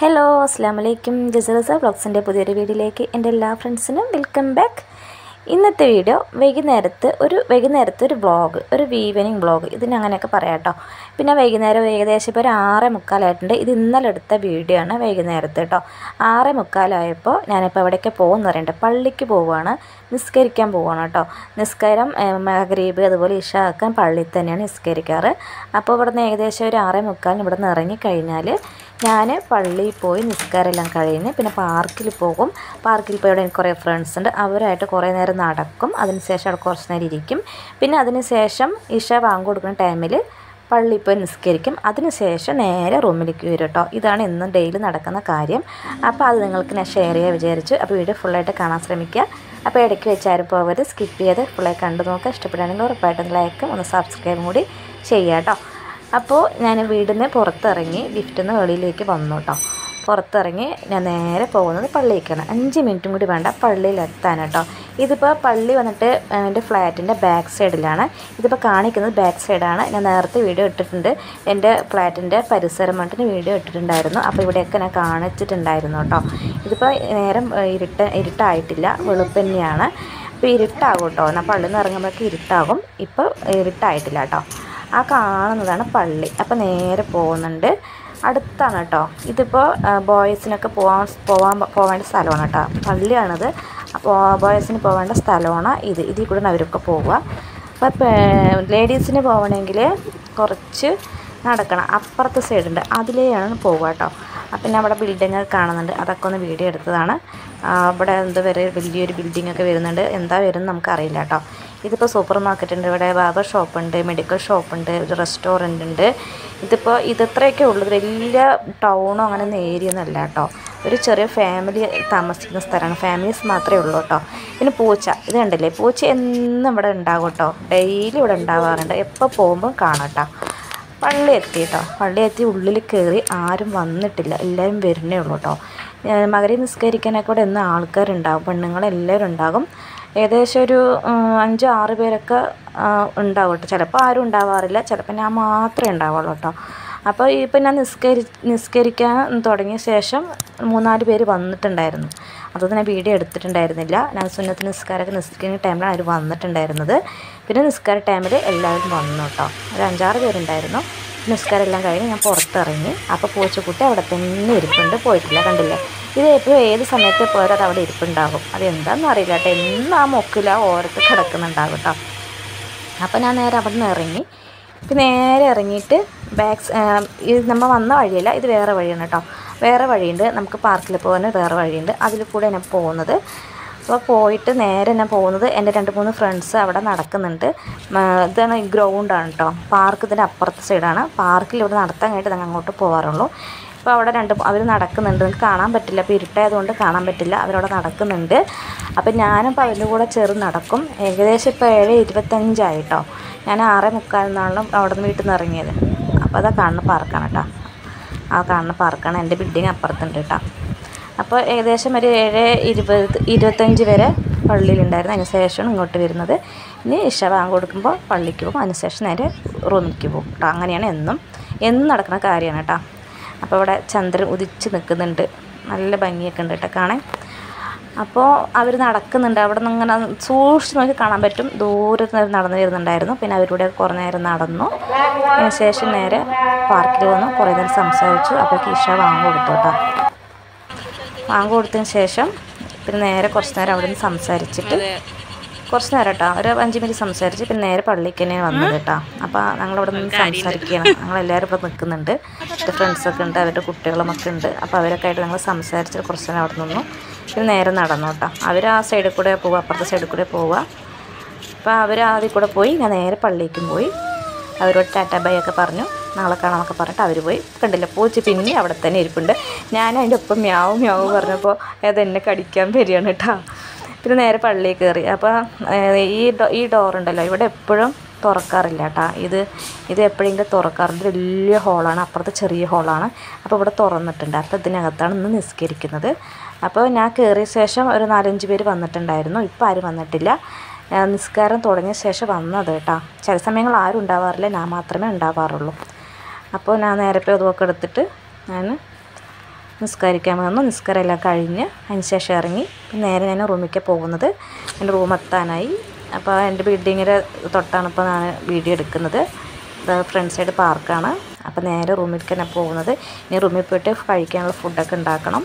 Hello അസ്സാം വലൈക്കും ജസറസ ബ്ലോഗ്സിന്റെ പുതിയൊരു വീഡിയോയിലേക്ക് എന്റെ എല്ലാ ഫ്രണ്ട്സിനും വെൽക്കം ബാക്ക് ഇന്നത്തെ വീഡിയോ വൈകുന്നേരത്ത് ഒരു വൈകുന്നേരത്തെ ഒരു വ്ളോഗ് ഒരു ഈവനിങ് വ്ളോഗ് ഇതിന് അങ്ങനെയൊക്കെ പറയാം കേട്ടോ പിന്നെ വൈകുന്നേരം ഏകദേശം ഇപ്പോൾ ഒരു ആറ് മുക്കാലായിട്ടുണ്ട്. ഇത് ഇന്നലെ എടുത്ത വീഡിയോ ആണ് വൈകുന്നേരത്ത് കേട്ടോ ആറ് മുക്കാലായപ്പോൾ ഞാനിപ്പോൾ എവിടേക്ക് പോകുമെന്ന് പറയണ്ടത് പള്ളിക്ക് പോവുകയാണ് നിസ്കരിക്കാൻ പോവുകയാണ് കേട്ടോ നിസ്കാരം മഹഗ്രീബ് അതുപോലെ ഇഷ ആക്കാൻ പള്ളിയിൽ തന്നെയാണ് നിസ്കരിക്കാറ്. അപ്പോൾ ഇവിടുന്ന് ഏകദേശം ഒരു ആറേ മുക്കാലിന് ഇവിടെ നിന്ന് ഇറങ്ങിക്കഴിഞ്ഞാൽ ഞാൻ പള്ളിയിൽ പോയി നിസ്കാരമെല്ലാം കഴിഞ്ഞ് പിന്നെ പാർക്കിൽ പോകും. പാർക്കിൽ പോയി അവിടെ എനിക്ക് കുറേ ഫ്രണ്ട്സ് ഉണ്ട്. അവരായിട്ട് കുറേ നേരം നടക്കും. അതിനുശേഷം അവിടെ കുറച്ച് നേരം ഇരിക്കും. പിന്നെ അതിനുശേഷം ഇഷ വാങ്ങി കൊടുക്കുന്ന ടൈമിൽ പള്ളിയിൽ പോയി നിസ്കരിക്കും. അതിനുശേഷം നേരെ റൂമിലേക്ക് വരും കേട്ടോ. ഇതാണ് ഇന്നും ഡെയിലി നടക്കുന്ന കാര്യം. അപ്പോൾ അത് നിങ്ങൾക്ക് ഞാൻ ഷെയർ ചെയ്യാൻ വിചാരിച്ചു. അപ്പോൾ വീഡിയോ ഫുള്ളായിട്ട് കാണാൻ ശ്രമിക്കുക. അപ്പോൾ ഇടയ്ക്ക് വെച്ചാരും പോകരുത് സ്കിപ്പ് ചെയ്ത് ഫുള്ളായി കണ്ടു നോക്കുക. ഇഷ്ടപ്പെടുകയാണെങ്കിൽ ഉറപ്പായിട്ടും ലൈക്കും ഒന്ന് സബ്സ്ക്രൈബും കൂടി ചെയ്യാം കേട്ടോ. അപ്പോൾ ഞാൻ വീടിന് പുറത്തിറങ്ങി ലിഫ്റ്റിൽ നിന്ന് വെളിയിലേക്ക് വന്നു കേട്ടോ പുറത്തിറങ്ങി ഞാൻ നേരെ പോകുന്നത് പള്ളിയിലേക്കാണ് അഞ്ച് മിനിറ്റും കൂടി വേണ്ട പള്ളിയിലെത്താൻ കേട്ടോ ഇതിപ്പോൾ പള്ളി വന്നിട്ട് എന്റെ ഫ്ലാറ്റിന്റെ ബാക്ക് സൈഡിലാണ് ഇതിപ്പോൾ കാണിക്കുന്നത് ബാക്ക് സൈഡാണ് ഞാൻ നേരത്തെ വീഡിയോ ഇട്ടിട്ടുണ്ട്. എന്റെ ഫ്ലാറ്റിന്റെ പരിസരം വന്നിട്ട് വീഡിയോ ഇട്ടിട്ടുണ്ടായിരുന്നു. അപ്പോൾ ഇവിടെയൊക്കെ ഞാൻ കാണിച്ചിട്ടുണ്ടായിരുന്നു കേട്ടോ ഇതിപ്പോൾ നേരം ഇരുട്ട് ഇരുട്ടായിട്ടില്ല. വെളുപ്പ് ഇപ്പോൾ ഇരുട്ടാകും കേട്ടോ എന്നാൽ പള്ളിയിൽ നിന്ന് ഇറങ്ങുമ്പോഴൊക്കെ ഇരുട്ടാകും. ഇപ്പോൾ ഇരുട്ടായിട്ടില്ല കേട്ടോ ആ കാണുന്നതാണ് പള്ളി. അപ്പോൾ നേരെ പോകുന്നുണ്ട്. അടുത്താണ് കേട്ടോ. ഇതിപ്പോൾ ബോയ്സിനൊക്കെ പോകാൻ പോകാൻ പോകേണ്ട സ്ഥലമാണ് കേട്ടോ. പള്ളിയാണിത്. അപ്പോൾ ബോയ്സിന് പോകേണ്ട സ്ഥലമാണ് ഇത്. ഇതിൽ കൂടെ അവരൊക്കെ പോവുക. അപ്പോൾ ലേഡീസിന് പോകണമെങ്കിൽ കുറച്ച് നടക്കണം. അപ്പുറത്തെ സൈഡുണ്ട്. അതിലേയാണ് പോവുക കേട്ടോ. പിന്നെ അവിടെ ബിൽഡിങ് കാണുന്നുണ്ട്. അതൊക്കെ ഒന്ന് വീഡിയോ എടുത്തതാണ്. അവിടെ എന്താ വരെ വലിയൊരു ബിൽഡിംഗ് ഒക്കെ വരുന്നുണ്ട്. എന്താ വരുന്നത് നമുക്കറിയില്ല കേട്ടോ. ഇതിപ്പോൾ സൂപ്പർ മാർക്കറ്റ് ഉണ്ട് ഇവിടെ ബാബർ ഷോപ്പ് ഉണ്ട് മെഡിക്കൽ ഷോപ്പ് ഉണ്ട് ഒരു റെസ്റ്റോറന്റ് ഉണ്ട് ഇതിപ്പോൾ ഇതത്രയൊക്കെ ഉള്ളൂ. വലിയ ടൗണോ അങ്ങനെ ഒന്നും ഏരിയ കേട്ടോ. ഒരു ചെറിയ ഫാമിലി താമസിക്കുന്ന സ്ഥലമാണ്. ഫാമിലീസ് മാത്രമേ ഉള്ളൂ കേട്ടോ. പിന്നെ പൂച്ച ഇത് കണ്ടില്ലേ? പൂച്ച എന്നും ഇവിടെ ഉണ്ടാകും കേട്ടോ. ഡെയിലി ഇവിടെ ഉണ്ടാവാറുണ്ട്. എപ്പോൾ പോകുമ്പോൾ കാണാം കേട്ടോ. പള്ളി എത്തി കേട്ടോ. പള്ളി എത്തി ഉള്ളിൽ കയറി ആരും വന്നിട്ടില്ല. എല്ലാവരും വരുന്നേ ഉള്ളൂ കേട്ടോ. മകരെ നിസ്കരിക്കാനൊക്കെ ഇവിടെ എന്നും ആൾക്കാരുണ്ടാകും പെണ്ണുങ്ങളെല്ലാവരും ഉണ്ടാകും. ഏകദേശം ഒരു അഞ്ച് ആറ് പേരൊക്കെ ഉണ്ടാവും കേട്ടോ ചിലപ്പോൾ ആരും ഉണ്ടാവാറില്ല. ചിലപ്പോൾ ഞാൻ മാത്രമേ ഉണ്ടാവുള്ളൂ കേട്ടോ അപ്പോൾ ഇപ്പം ഞാൻ നിസ്കരി നിസ്കരിക്കാൻ തുടങ്ങിയ ശേഷം മൂന്നാൽ പേര് വന്നിട്ടുണ്ടായിരുന്നു. അതൊന്നും ഞാൻ വീഡിയോ എടുത്തിട്ടുണ്ടായിരുന്നില്ല. ഞാൻ സുന്നത്ത് നിസ്കാരമൊക്കെ നിസ്കരിക്കുന്ന ടൈമിലാണ് അവർ വന്നിട്ടുണ്ടായിരുന്നത്. പിന്നെ നിസ്കാര ടൈമിൽ എല്ലാവരും വന്നു കേട്ടോ ഒരു അഞ്ചാറ് പേരുണ്ടായിരുന്നു. നിസ്കാരം എല്ലാം കഴിഞ്ഞ് ഞാൻ പുറത്തിറങ്ങി. അപ്പോൾ പൂച്ചക്കുട്ടി അവിടെ തന്നെ ഇരിപ്പുണ്ട്. പോയിട്ടില്ല കണ്ടില്ലേ. ഇത് എപ്പോഴും ഏത് സമയത്ത് പോയാലും അത് അവിടെ ഇരിപ്പുണ്ടാകും അത് എന്താണെന്ന് അറിയില്ല കേട്ടോ. എന്നും ആ മൊക്കില ഓരത്ത് കിടക്കുന്നുണ്ടാകും കേട്ടോ. അപ്പോൾ ഞാൻ നേരെ അവിടെ നിന്ന് ഇറങ്ങി. പിന്നെ നേരെ ഇറങ്ങിയിട്ട് ബാക്ക് ഇത് നമ്മൾ വന്ന വഴിയല്ല ഇത് വേറെ വഴിയാണ് കേട്ടോ. വേറെ വഴിയുണ്ട്. നമുക്ക് പാർക്കിൽ പോകാൻ വേറെ വഴിയുണ്ട്. അതിൽ കൂടെ ഞാൻ പോകുന്നത്. അപ്പോൾ പോയിട്ട് നേരെ ഞാൻ പോകുന്നത് എന്റെ രണ്ട് മൂന്ന് ഫ്രണ്ട്സ് അവിടെ നടക്കുന്നുണ്ട്. ഇതാണ് ഗ്രൗണ്ടാണ് കേട്ടോ. പാർക്ക് ഇതിന്റെ അപ്പുറത്തെ സൈഡാണ് പാർക്കിൽ ഇവിടെ നടത്താൻ കഴിഞ്ഞിട്ട് ഞങ്ങൾ അങ്ങോട്ട് പോകാറുള്ളൂ ഇപ്പോൾ അവിടെ രണ്ട് അവർ നടക്കുന്നുണ്ട്. നിങ്ങൾക്ക് കാണാൻ പറ്റില്ല. അപ്പോൾ ഇരുട്ടായതുകൊണ്ട് കാണാൻ പറ്റില്ല. അവരവിടെ നടക്കുന്നുണ്ട്. അപ്പോൾ ഞാനിപ്പോൾ അവരുടെ കൂടെ ചെറു നടക്കും. ഏകദേശം ഇപ്പോൾ ഏഴ് ഇരുപത്തഞ്ചായിട്ടോ. ഞാൻ ആറ് മുക്കാലിനാളും അവിടെ നിന്ന് വീട്ടിൽ നിന്ന് ഇറങ്ങിയത്. അപ്പോൾ അതാ കാണുന്ന പാർക്കാണ് കേട്ടോ. ആ കാണുന്ന പാർക്കാണ് എന്റെ ബിൽഡിങ് അപ്പുറത്തുണ്ട് കേട്ടോ. അപ്പോൾ ഏകദേശം ഒരു ഏഴ് ഇരുപത് ഇരുപത്തഞ്ച് വരെ പള്ളിയിലുണ്ടായിരുന്നു. അതിന് ശേഷമാണ് ഇങ്ങോട്ട് വരുന്നത്. ഇനി ഇഷ കൊടുക്കുമ്പോൾ പള്ളിക്ക് പോകും. അതിന് ശേഷം നേരെ റൂമിലേക്ക് പോകും കേട്ടോ. അങ്ങനെയാണ് എന്നും എന്നും നടക്കുന്ന കാര്യമാണ് കേട്ടോ. അപ്പോൾ ഇവിടെ ചന്ദ്രൻ ഉദിച്ച് നിൽക്കുന്നുണ്ട്. നല്ല ഭംഗിയൊക്കെ ഉണ്ട് കേട്ടോ കാണാൻ. അപ്പോൾ അവർ നടക്കുന്നുണ്ട്. അവിടെ നിന്ന് ഇങ്ങനെ സൂക്ഷിച്ച് നോക്കി കാണാൻ പറ്റും. ദൂരത്ത് നിന്ന് നടന്നു വരുന്നുണ്ടായിരുന്നു. പിന്നെ അവരുടെ കുറേ നേരം നടന്നു. അതിന് ശേഷം നേരെ പാർക്കിൽ വന്നു. കുറേ നേരം സംസാരിച്ചു. അപ്പോൾ ഇഷ വാങ്ങി കൊടുത്തു കേട്ടോ. വാങ്ങി കൊടുത്തതിന് ശേഷം പിന്നെ നേരെ കുറച്ച് നേരം അവിടെ നിന്ന് സംസാരിച്ചിട്ട് കുറച്ച് നേരം കേട്ടോ ഒരു അഞ്ച് മിനിറ്റ് സംസാരിച്ച് പിന്നെ നേരെ പള്ളിക്ക് തന്നെ വന്നത് കേട്ടോ അപ്പോൾ ഞങ്ങളവിടെ നിന്ന് ഞങ്ങൾ ഞങ്ങളെല്ലാവരും ഇവിടെ നിൽക്കുന്നുണ്ട്. എന്റെ ഫ്രണ്ട്സൊക്കെ ഉണ്ട് അവരുടെ കുട്ടികളുമൊക്കെ ഉണ്ട്. അപ്പോൾ അവരൊക്കെ ആയിട്ട് ഞങ്ങൾ സംസാരിച്ച് കുറച്ച് നേരം അവിടെ നിന്നു. പിന്നെ നേരെ നടന്നു കേട്ടോ അവർ ആ സൈഡിൽ കൂടെ പോവുക അപ്പുറത്തെ സൈഡിൽ കൂടെ പോവുക അപ്പോൾ അവർ ആദ്യം കൂടെ പോയി ഞാൻ നേരെ പള്ളിക്കും പോയി. അവരോട് ടാറ്റാ ബൈ ഒക്കെ പറഞ്ഞു. നാളെ കാണാമെന്നൊക്കെ പറഞ്ഞിട്ട് അവർ പോയി. കണ്ടില്ല? പൂച്ച പിന്നെ അവിടെ തന്നെ ഇരിപ്പുണ്ട്. ഞാൻ അതിന്റെ ഒപ്പം മ്യാവും മ്യാവും പറഞ്ഞപ്പോൾ അത് എന്നെ കടിക്കാൻ വരികയാണ് കേട്ടോ പിന്നെ നേരെ പള്ളിയിൽ കയറി. അപ്പോൾ ഈ ഈ ഡോറുണ്ടല്ലോ ഇവിടെ എപ്പോഴും തുറക്കാറില്ല കേട്ടോ ഇത് ഇത് എപ്പോഴെങ്കിലും തുറക്കാറുണ്ട് വലിയ ഹോളാണ് അപ്പുറത്ത് ചെറിയ ഹോളാണ് അപ്പോൾ ഇവിടെ തുറന്നിട്ടുണ്ട്. അപ്പോൾ ഇതിനകത്താണ് ഇന്ന് നിസ്കരിക്കുന്നത്. അപ്പോൾ ഞാൻ കയറിയ ശേഷം ഒരു നാലഞ്ച് പേര് വന്നിട്ടുണ്ടായിരുന്നു. ഇപ്പോൾ ആരും വന്നിട്ടില്ല. നിസ്കാരം തുടങ്ങിയ ശേഷം വന്നത് കേട്ടോ ചില സമയങ്ങൾ ആരും ഉണ്ടാവാറില്ല. ഞാൻ മാത്രമേ ഉണ്ടാവാറുള്ളൂ. അപ്പോൾ ഞാൻ നേരത്തെ അതുമൊക്കെ എടുത്തിട്ട് ഞാൻ നിസ്കരിക്കാൻ വന്നു. നിസ്കാരമെല്ലാം കഴിഞ്ഞ് അതിന് ശേഷം ഇറങ്ങി. നേരെ ഞാൻ റൂമിലേക്ക് പോകുന്നത്. എന്റെ റൂം എത്താനായി. അപ്പോൾ എന്റെ ബിൽഡിങ്ങിന്റെ തൊട്ടാണ് ഇപ്പോൾ ഞാൻ വീഡിയോ എടുക്കുന്നത്. ഇത് ഫ്രണ്ട് സൈഡ് പാർക്കാണ്. അപ്പോൾ നേരെ റൂമിലേക്ക് തന്നെ പോകുന്നത്. ഇനി റൂമിൽ പോയിട്ട് കഴിക്കാനുള്ള ഫുഡൊക്കെ ഉണ്ടാക്കണം.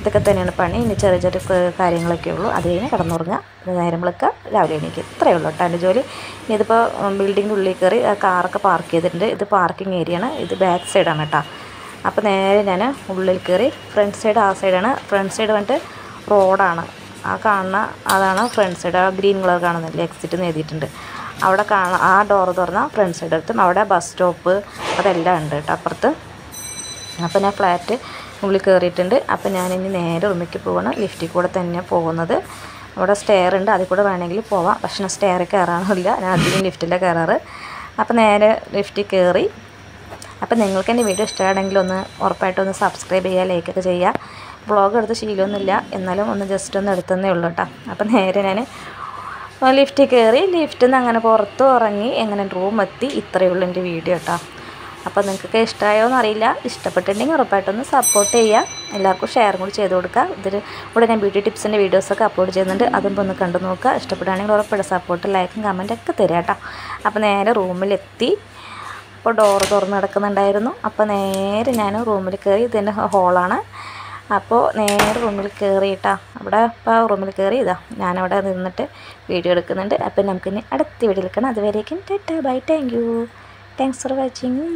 ഇതൊക്കെ തന്നെയാണ് പണി. ഇനി ചെറിയ ചെറിയ കാര്യങ്ങളൊക്കെ ഉള്ളൂ. അത് കഴിഞ്ഞ് കിടന്നുറങ്ങുക. നേരം വിളിക്കുക. രാവിലെ എണീക്കുക. ഇത്രയേ ഉള്ളൂ കേട്ടോ എന്റെ ജോലി. ഇനി ഇതിപ്പോൾ ബിൽഡിങ്ങിന്റെ ഉള്ളിൽ കയറി കാറൊക്കെ പാർക്ക് ചെയ്തിട്ടുണ്ട്. ഇത് പാർക്കിംഗ് ഏരിയയാണ്. ഇത് ബാക്ക് സൈഡാണ് കേട്ടോ. അപ്പോൾ നേരെ ഞാൻ ഉള്ളിൽ കയറി ഫ്രണ്ട് സൈഡ് ആ സൈഡാണ് ഫ്രണ്ട് സൈഡ് വന്നിട്ട് റോഡാണ് ആ കാണുന്ന അതാണ് ഫ്രണ്ട് സൈഡ് ആ ഗ്രീൻ കളർ കാണുന്നില്ലേ? എക്സിറ്റ് എന്ന് എഴുതിയിട്ടുണ്ട്. അവിടെ കാണ ആ ഡോർ തുറന്നാൽ ഫ്രണ്ട് സൈഡ് എത്തും അവിടെ ബസ് സ്റ്റോപ്പ് അതെല്ലാം ഉണ്ട് കേട്ടോ അപ്പുറത്ത്. അപ്പോൾ ഞാൻ ഫ്ലാറ്റ് ഉള്ളിൽ കയറിയിട്ടുണ്ട് അപ്പോൾ ഞാനിനി നേരെ റൂമിലേക്ക് പോകണം ലിഫ്റ്റിൽ കൂടെ തന്നെ പോകുന്നത്. അവിടെ സ്റ്റെയർ ഉണ്ട്. അതിൽ കൂടെ വേണമെങ്കിൽ പോവാം. പക്ഷേ ഞാൻ സ്റ്റെയറിൽ കയറാനില്ല ഞാൻ അധികം ലിഫ്റ്റിലാണ് കയറാറ്. അപ്പോൾ നേരെ ലിഫ്റ്റിൽ കയറി അപ്പോൾ നിങ്ങൾക്ക് എന്റെ വീഡിയോ ഇഷ്ടമാണെങ്കിൽ ഒന്ന് ഉറപ്പായിട്ടും ഒന്ന് സബ്സ്ക്രൈബ് ചെയ്യുക ലൈക്കൊക്കെ ചെയ്യുക. ബ്ലോഗ് എടുത്ത് ശീലമൊന്നുമില്ല. എന്നാലും ഒന്ന് ജസ്റ്റ് ഒന്ന് എടുത്തതേ ഉള്ളൂ കേട്ടോ. അപ്പോൾ നേരെ ഞാൻ ലിഫ്റ്റിൽ കയറി ലിഫ്റ്റിൽ നിന്ന് അങ്ങനെ പുറത്ത് ഇറങ്ങി എങ്ങനെ റൂം എത്തി ഇത്രയേ ഉള്ളൂ എന്റെ വീഡിയോ കേട്ടോ. അപ്പോൾ നിങ്ങൾക്കൊക്കെ ഇഷ്ടമായോ എന്നറിയില്ല. ഇഷ്ടപ്പെട്ടിട്ടുണ്ടെങ്കിൽ ഉറപ്പായിട്ടൊന്ന് സപ്പോർട്ട് ചെയ്യുക. എല്ലാവർക്കും ഷെയർ കൂടി ചെയ്ത് കൊടുക്കുക. ഇതിൽ ഇവിടെ ഞാൻ ബ്യൂട്ടി ടിപ്സിന്റെ വീഡിയോസൊക്കെ അപ്ലോഡ് ചെയ്യുന്നുണ്ട്. അതും ഒന്ന് കണ്ടു നോക്കുക. ഇഷ്ടപ്പെടുകയാണെങ്കിൽ ഉറപ്പായിട്ട് സപ്പോർട്ട് ലൈക്കും കമന്റൊക്കെ തരാം കേട്ടോ. അപ്പോൾ നേരെ റൂമിലെത്തി അപ്പോൾ ഡോറ് തുറന്ന് കിടക്കുന്നുണ്ടായിരുന്നു അപ്പോൾ നേരെ ഞാൻ റൂമിൽ കയറി ഇതിന്റെ ഹോളാണ് അപ്പോൾ നേരെ റൂമിൽ കയറിയിട്ടാ അവിടെ ഇപ്പോൾ റൂമിൽ കയറി ഇതാ ഞാനവിടെ നിന്നിട്ട് വീഡിയോ എടുക്കുന്നുണ്ട്. അപ്പോൾ നമുക്കിനി അടുത്ത വീഡിയോ എടുക്കണം അതുവരേക്കും tata bye thank you thanks for watching